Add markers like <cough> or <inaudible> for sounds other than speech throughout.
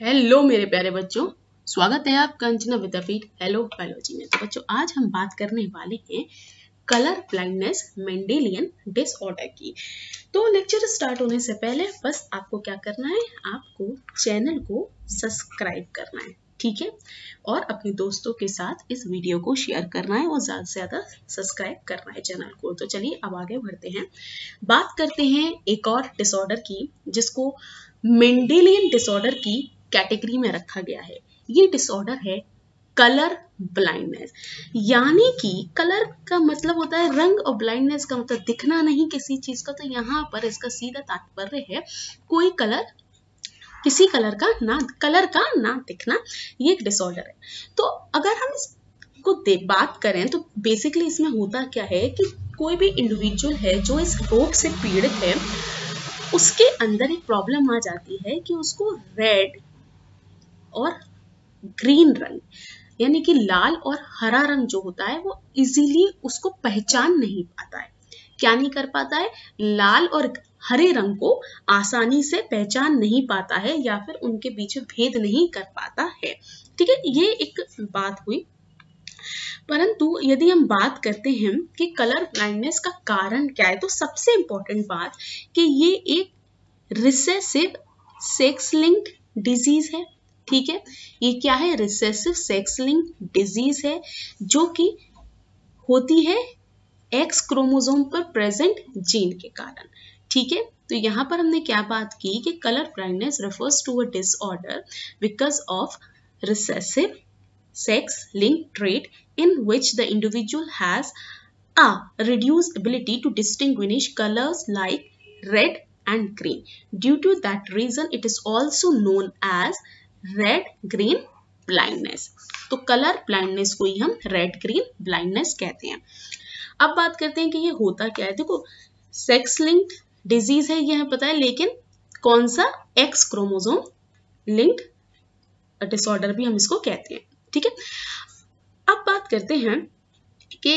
Hello मेरे प्यारे बच्चों। स्वागत है आपका अंजना विद्यापीठ हेलो बायोलॉजी में तो बच्चों, आज हम बात करने वाले हैं कलर ब्लाइंडनेस मेंडेलियन डिसऑर्डर की। तो लेक्चर स्टार्ट होने से पहले बस आपको क्या करना है? आपको चैनल को सब्सक्राइब करना है, ठीक है? और अपने दोस्तों के साथ इस वीडियो को शेयर करना है और ज़्यादा से ज़्यादा सब्सक्राइब करना है चैनल को। तो चलिए, अब आगे बढ़ते हैं। बात करते हैं एक और डिसऑर्डर की, जिसको मेंडेलियन डिसऑर्डर की कैटेगरी में रखा गया है। ये डिसऑर्डर है कलर ब्लाइंडनेस यानी कि कलर का मतलब होता है रंग और ब्लाइंडनेस का मतलब दिखना नहीं किसी चीज़ का। तो यहाँ पर इसका सीधा तात्पर्य है कोई कलर किसी कलर का ना कलर का ना दिखना ये एक डिसऑर्डर है। तो अगर हम इसको बात करें तो बेसिकली इसमें होता क्या है कि कोई भी इंडिविजुअल है जो इस रोग से पीड़ित है, उसके अंदर एक प्रॉब्लम आ जाती है कि उसको रेड और ग्रीन रंग। यानी कि लाल और हरा रंग जो होता है, वो इजीली उसको पहचान नहीं पाता है। क्या नहीं कर पाता है? लाल और हरे रंग को आसानी से पहचान नहीं पाता है या फिर उनके बीच भेद नहीं कर पाता है। ठीक है? ये एक बात हुई। परंतु यदि हम बात करते हैं कि कलर ब्लाइंडनेस का कारण क्या है तो सबसे इंपॉर्टेंट बात कि ये एक रिसेसिव सेक्स लिंक्ड डिज़ीज़ है। ठीक है? ये क्या है? रिसेसिव सेक्स लिंक डिज़ीज़ है, जो कि होती है एक्स क्रोमोजोम पर प्रेजेंट जीन के कारण। ठीक है? तो यहाँ पर हमने क्या बात की कि colour brightness refers to a disorder because of recessive sex link trait in which the individual has a reduce ability to distinguish colours like red and green due to that reason it is also known as red green blindness तो colour blindness को ही हम red green blindness कहते हैं। अब बात करते हैं कि ये होता क्या है। देखो सेक्स लिंक्ड डिज़ीज़ है, ये हमें पता है, लेकिन कौन सा एक्स क्रोमोजोम लिंक्ड डिसऑर्डर भी हम इसको कहते हैं, ठीक है? अब बात करते हैं कि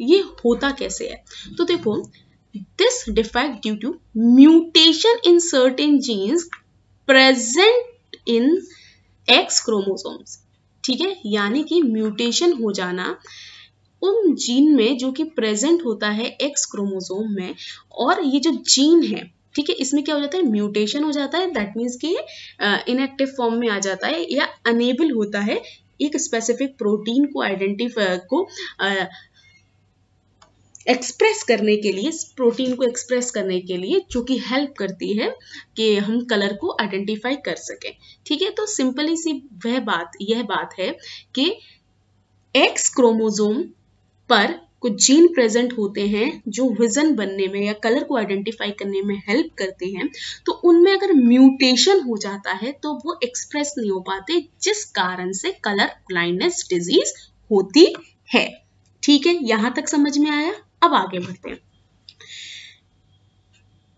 ये होता कैसे है। तो देखो this defect due to mutation in certain genes present in X chromosomes ठीक है? यानी कि म्यूटेशन हो जाना उन जीन में जो कि प्रेजेंट होता है एक्स क्रोमोसोम में, और ये जो जीन है, ठीक है? इसमें क्या हो जाता है? म्यूटेशन हो जाता है। दैट मीन्स कि इनएक्टिव फॉर्म में आ जाता है या अनेबल होता है एक स्पेसिफिक प्रोटीन को आइडेंटिफाई को एक्सप्रेस करने के लिए प्रोटीन को एक्सप्रेस करने के लिए, जो कि हेल्प करती है कि हम कलर को आइडेंटिफाई कर सकें। ठीक है? तो सिंपली सी वह बात, यह बात है कि एक्स क्रोमोजोम पर कुछ जीन प्रेजेंट होते हैं, जो विजन बनने में या कलर को आइडेंटिफाई करने में हेल्प करते हैं तो उनमें अगर म्यूटेशन हो जाता है तो वो एक्सप्रेस नहीं हो पाते, जिस कारण से कलर ब्लाइंडनेस डिज़ीज़ होती है। ठीक है? यहाँ तक समझ में आया? अब आगे बढ़ते हैं।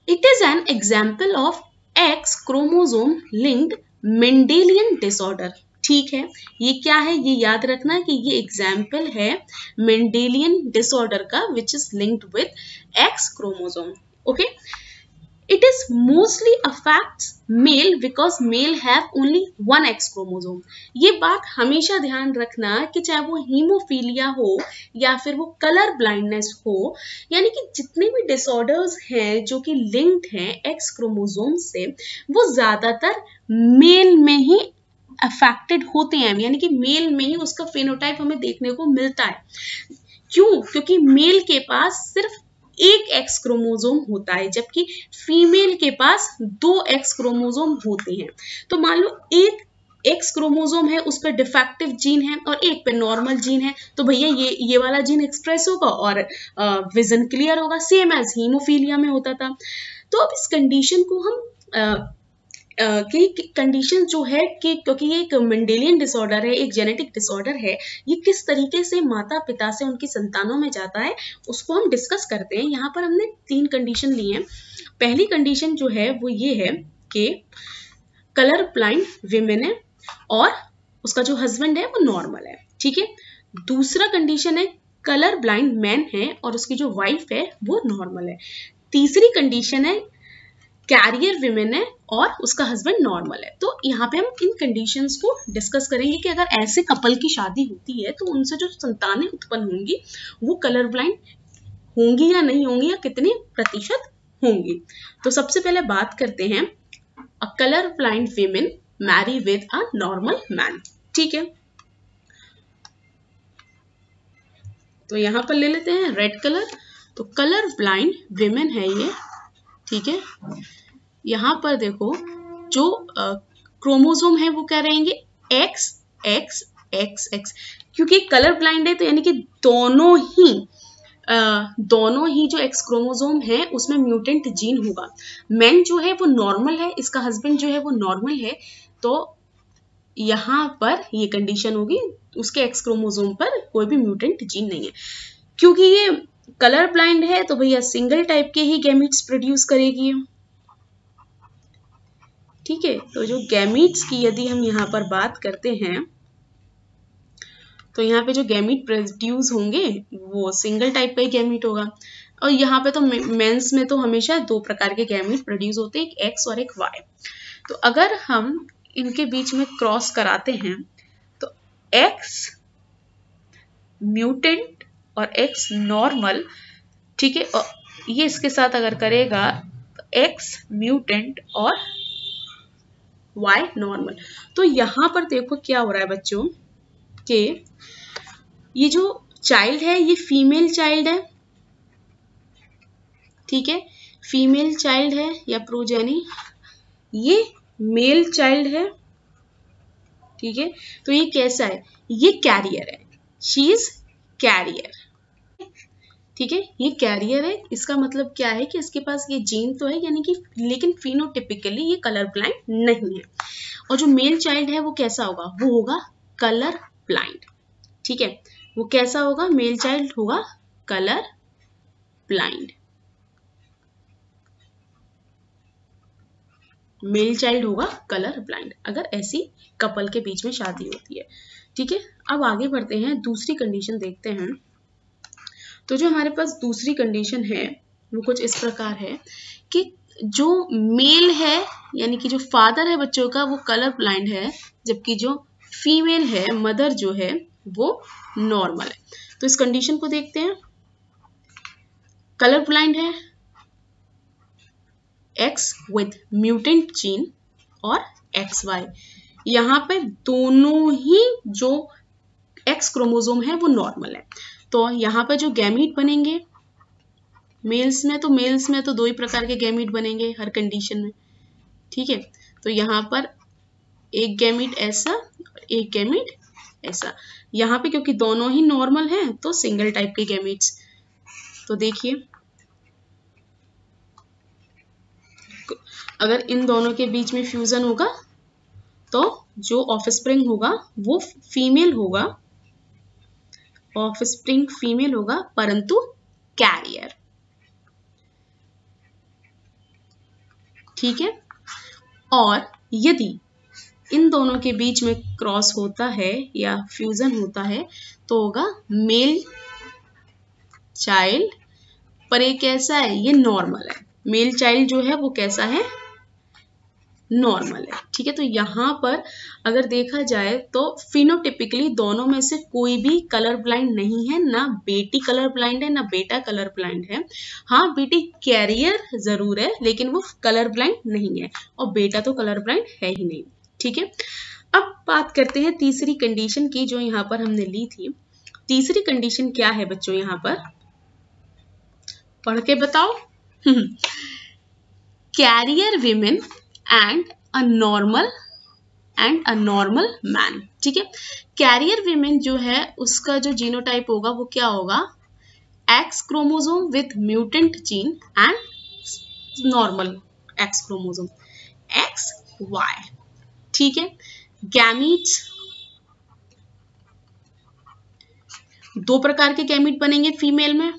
It is an example of X chromosome linked Mendelian disorder ठीक है? ये क्या है? ये याद रखना कि ये एग्ज़ाम्पल है मेंडेलियन डिसऑर्डर का which is linked with X chromosome okay it is mostly affects male because male have only one x chromosome. ये बात हमेशा ध्यान रखना कि चाहे वो हीमोफीलिया हो या फिर वो कलर ब्लाइंडनेस हो, यानी कि जितने भी डिसऑर्डर्स हैं जो कि लिंक्ड हैं एक्स क्रोमोसोम से, वो ज़्यादातर मेल में ही अफेक्टेड होते हैं। यानी कि मेल में ही उसका फेनोटाइप हमें देखने को मिलता है। क्यों? क्योंकि मेल के पास सिर्फ़ एक एक्स क्रोमोजोम होता है, जबकि फीमेल के पास दो एक्स क्रोमोजोम होते हैं। तो मान लो एक एक्स क्रोमोजोम है, उस पर डिफेक्टिव जीन है और एक पे नॉर्मल जीन है तो भैया ये ये वाला जीन एक्सप्रेस होगा और विजन क्लियर होगा, सेम एज हीमोफीलिया में होता था। तो अब इस कंडीशन को हम की कंडीशन जो है कि, क्योंकि ये एक मेंडेलियन डिसऑर्डर है, एक जेनेटिक डिसऑर्डर है, ये किस तरीके से माता पिता से उनकी संतानों में जाता है, उसको हम डिस्कस करते हैं। यहाँ पर हमने तीन कंडीशन ली हैं। पहली कंडीशन जो है, वो ये है कि कलर ब्लाइंड विमेन है और उसका जो हस्बैंड है, वो नॉर्मल है। ठीक है? दूसरा कंडीशन है कलर ब्लाइंड मैन है और उसकी जो वाइफ है, वो नॉर्मल है। तीसरी कंडीशन है कैरियर विमेन है और उसका हस्बैंड नॉर्मल है। तो यहाँ पे हम इन कंडीशंस को डिस्कस करेंगे कि अगर ऐसे कपल की शादी होती है तो उनसे जो संतानें उत्पन्न होंगी, वो कलर ब्लाइंड होंगी या नहीं होंगी, या कितने प्रतिशत होंगी? तो सबसे पहले बात करते हैं a colour blind women marry with a normal man ठीक है? तो यहाँ पर ले लेते हैं रेड कलर तो कलर ब्लाइंड विमेन है ये। ठीक है? यहाँ पर देखो, जो क्रोमोसोम है, वो क्या रहेंगे? एक्स एक्स एक्स एक्स क्योंकि कलर ब्लाइंड है तो यानी कि दोनों ही दोनों ही जो एक्स क्रोमोसोम है, उसमें म्यूटेंट जीन होगा। मैन जो है, वो नॉर्मल है, इसका हस्बैंड जो है, वो नॉर्मल है। तो यहाँ पर ये कंडीशन होगी, उसके एक्स क्रोमोसोम पर कोई भी म्यूटेंट जीन नहीं है। क्योंकि ये कलर ब्लाइंड है तो भैया सिंगल टाइप के ही गैमिट्स प्रोड्यूस करेगी। ठीक है? तो जो गैमिट्स की यदि हम यहाँ पर बात करते हैं तो यहाँ पे जो गैमिट प्रोड्यूस होंगे, वो सिंगल टाइप का ही गैमिट होगा। और यहाँ पे तो मेंस में तो हमेशा दो प्रकार के गैमिट प्रोड्यूस होते हैं, एक एक्स और एक वाई तो अगर हम इनके बीच में क्रॉस कराते हैं तो एक्स म्यूटेंट और एक्स नॉर्मल ठीक है? ये इसके साथ अगर करेगा तो एक्स म्यूटेंट और वाई नॉर्मल तो यहाँ पर देखो क्या हो रहा है बच्चों, के ये जो चाइल्ड है, ये फीमेल चाइल्ड है। ठीक है? फीमेल चाइल्ड है या प्रोजेनी ये मेल चाइल्ड है। ठीक है? तो ये कैसा है? ये कैरियर है। शी इज़ कैरियर ठीक है? ये कैरियर है, इसका मतलब क्या है कि इसके पास ये जीन तो है, यानी कि लेकिन फिनोटिपिकली ये कलर ब्लाइंड नहीं है। और जो मेल चाइल्ड है वो कैसा होगा? वो होगा कलर ब्लाइंड ठीक है? वो कैसा होगा? मेल चाइल्ड होगा कलर ब्लाइंड मेल चाइल्ड होगा कलर ब्लाइंड अगर ऐसी कपल के बीच में शादी होती है। ठीक है? अब आगे बढ़ते हैं, दूसरी कंडीशन देखते हैं। तो जो हमारे पास दूसरी कंडीशन है, वो कुछ इस प्रकार है कि जो मेल है, यानी कि जो फादर है बच्चों का, वो कलर ब्लाइंड है, जबकि जो फीमेल है मदर जो है, वो नॉर्मल है। तो इस कंडीशन को देखते हैं। कलर ब्लाइंड है एक्स विथ म्यूटेंट जीन और एक्स वाई यहाँ पे दोनों ही जो एक्स क्रोमोजोम है, वो नॉर्मल है। तो यहाँ पर जो गैमीट बनेंगे मेल्स में तो मेल्स में तो दो ही प्रकार के गैमीट बनेंगे हर कंडीशन में, ठीक है? तो यहाँ पर एक गैमीट ऐसा, एक गैमीट ऐसा। यहाँ पे क्योंकि दोनों ही नॉर्मल हैं तो सिंगल टाइप के गैमीट्स तो देखिए, अगर इन दोनों के बीच में फ्यूजन होगा तो जो ऑफ़ स्प्रिंग होगा, वो फीमेल होगा। ऑफ़ स्प्रिंग फीमेल होगा परंतु कैरियर ठीक है? और यदि इन दोनों के बीच में क्रॉस होता है या फ्यूजन होता है तो होगा मेल चाइल्ड पर एक कैसा है? ये नॉर्मल है। मेल चाइल्ड जो है, वो कैसा है? नॉर्मल है। ठीक है तो यहाँ पर अगर देखा जाए तो फिनोटिपिकली दोनों में से कोई भी कलर ब्लाइंड नहीं है, ना बेटी कलर ब्लाइंड है, ना बेटा कलर ब्लाइंड है। हाँ बेटी कैरियर ज़रूर है, लेकिन वो कलर ब्लाइंड नहीं है और बेटा तो कलर ब्लाइंड है ही नहीं। ठीक है, अब बात करते हैं तीसरी कंडीशन की जो यहाँ पर हमने ली थी। तीसरी कंडीशन क्या है बच्चों यहाँ पर? पढ़ के बताओ। <laughs> Carrier women and a normal and a normal man ठीक है? कैरियर वीमेन जो है, उसका जो जीनोटाइप होगा, वो क्या होगा? X chromosome with mutant gene and normal X chromosome X Y ठीक है? गैमीट्स दो प्रकार के गैमिट बनेंगे फीमेल में.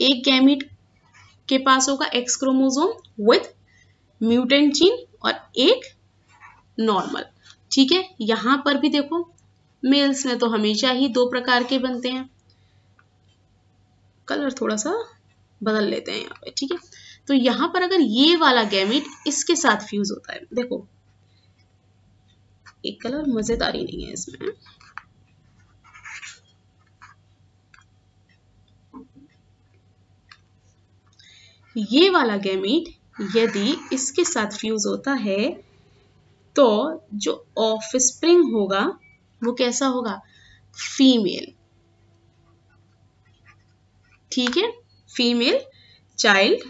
एक गैमिट के पास होगा X chromosome with mutant gene और एक नॉर्मल। ठीक है? यहाँ पर भी देखो, मेल्स में तो हमेशा ही दो प्रकार के बनते हैं। कलर थोड़ा सा बदल लेते हैं यहाँ पे, ठीक है? तो यहाँ पर अगर ये वाला गैमिट इसके साथ फ्यूज होता है, देखो। एक कलर मजेदारी नहीं है इसमें। ये वाला गैमीट यदि इसके साथ फ्यूज होता है तो जो ऑफ़ स्प्रिंग होगा, वो कैसा होगा? फीमेल ठीक है? फीमेल चाइल्ड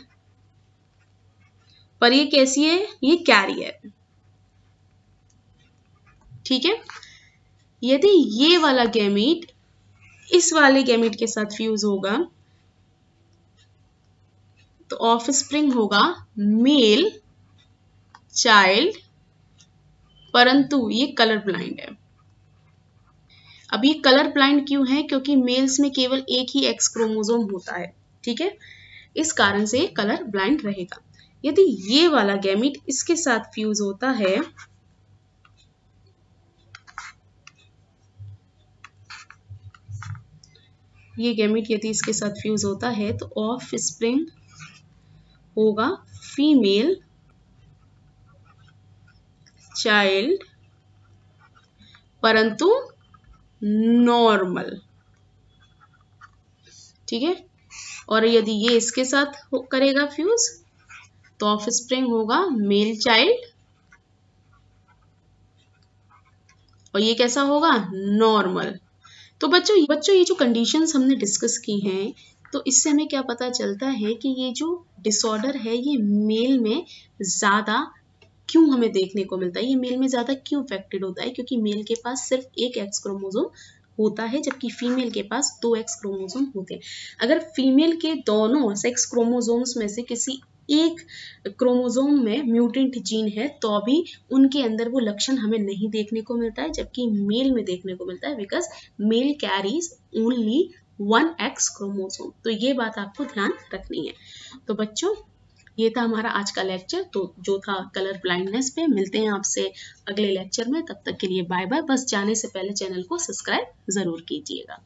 पर ये कैसी है? ये कैरियर ठीक है? यदि ये वाला गैमीट इस वाले गैमीट के साथ फ्यूज होगा तो ऑफ़ स्प्रिंग होगा मेल चाइल्ड परंतु ये कलर ब्लाइंड है। अब ये कलर ब्लाइंड क्यों है? क्योंकि मेल्स में केवल एक ही एक्स क्रोमोजोम होता है, ठीक है? इस कारण से कलर ब्लाइंड रहेगा। यदि ये वाला गैमिट इसके साथ फ्यूज होता है, ये गैमिट यदि इसके साथ फ्यूज होता है तो ऑफ़ स्प्रिंग होगा। फीमेल चाइल्ड परंतु नॉर्मल ठीक है? और यदि ये इसके साथ करेगा फ्यूज तो ऑफ़ स्प्रिंग होगा मेल चाइल्ड और ये कैसा होगा? नॉर्मल तो बच्चों बच्चों, ये जो कंडीशंस हमने डिस्कस की हैं तो इससे हमें क्या पता चलता है कि ये जो डिसऑर्डर है, ये मेल में ज़्यादा क्यों हमें देखने को मिलता है? ये मेल में ज़्यादा क्यों इफेक्टेड होता है? क्योंकि मेल के पास सिर्फ़ एक एक्स क्रोमोजोम होता है, जबकि फीमेल के पास दो एक्स क्रोमोजोम होते हैं। अगर फीमेल के दोनों सेक्स क्रोमोजोम्स में से किसी एक क्रोमोजोम में म्यूटेंट जीन है तो भी उनके अंदर वो लक्षण हमें नहीं देखने को मिलता है, जबकि मेल में देखने को मिलता है because male carries only one X chromosome. तो ये बात आपको ध्यान रखनी है। तो बच्चों, ये था हमारा आज का लेक्चर। तो जो था कलर ब्लाइंडनेस पे, मिलते हैं आपसे अगले लेक्चर में। तब तक के लिए बाय बाय। बस जाने से पहले चैनल को सब्सक्राइब ज़रूर कीजिएगा।